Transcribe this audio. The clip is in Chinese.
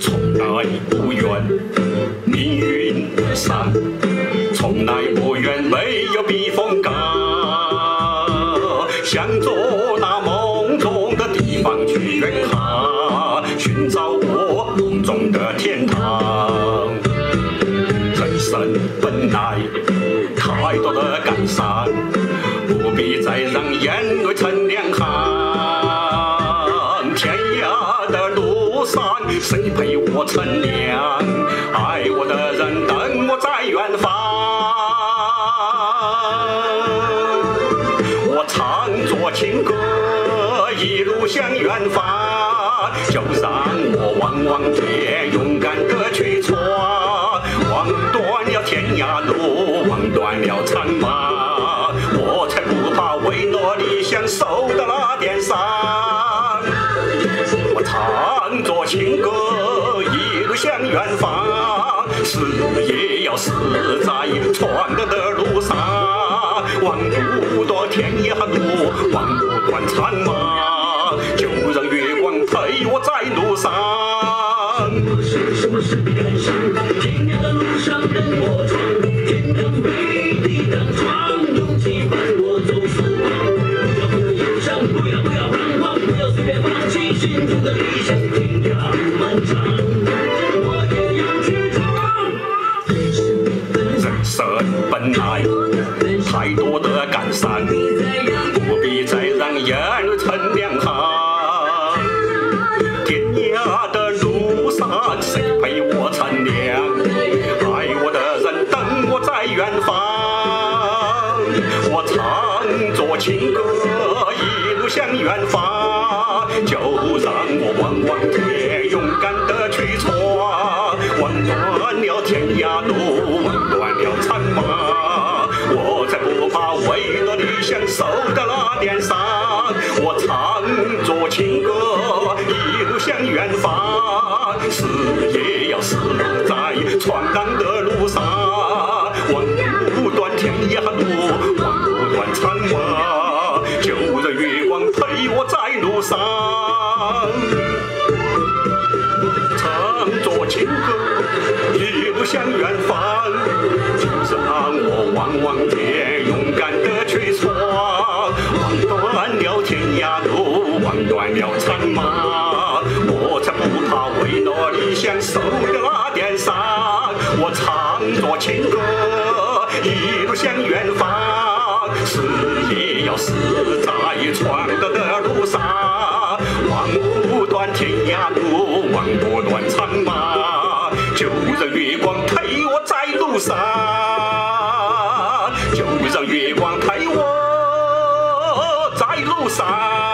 从来不怨命运上从来不怨没有避风港，向着那梦中的地方去远航，寻找我梦中的天堂。人生本来太多的感伤，不必再让眼泪成两行。天涯的路山，谁陪我乘凉？爱我的人等我在远方。我唱着情歌，一路向远方，就让我望望天，勇敢的去闯，望断了天涯路，望断了苍茫，我才不怕为了理想受的那点伤。我唱唱着情歌，一路向远方，死也要死在闯的的路上，望不断天涯路，望不断苍茫，就让月光陪我在路上。什么是什么是感伤？天涯的路上等我闯，天堂美丽当窗，勇气伴我走四方。不要不要忧伤，不要不要彷徨，不要随便放弃心中的本来太多的感伤，不必再让眼泪成两行。天涯的路上，谁陪我乘凉？爱我的人等我在远方。我唱着情歌，一路向远方，就让我望望天，勇敢的去闯，望断了天涯路，为了理想受的那点伤。我唱着情歌，一路向远方，死也要死在闯荡的路上，望不断天涯路，望不断苍茫，就让月光陪我在路上。唱着情歌，一路向远方，理想受的那点伤。我唱着情歌，一路向远方，死也要死在闯的的路上，望不断天涯路，望不断苍茫，就让月光陪我在路上，就让月光陪我在路上。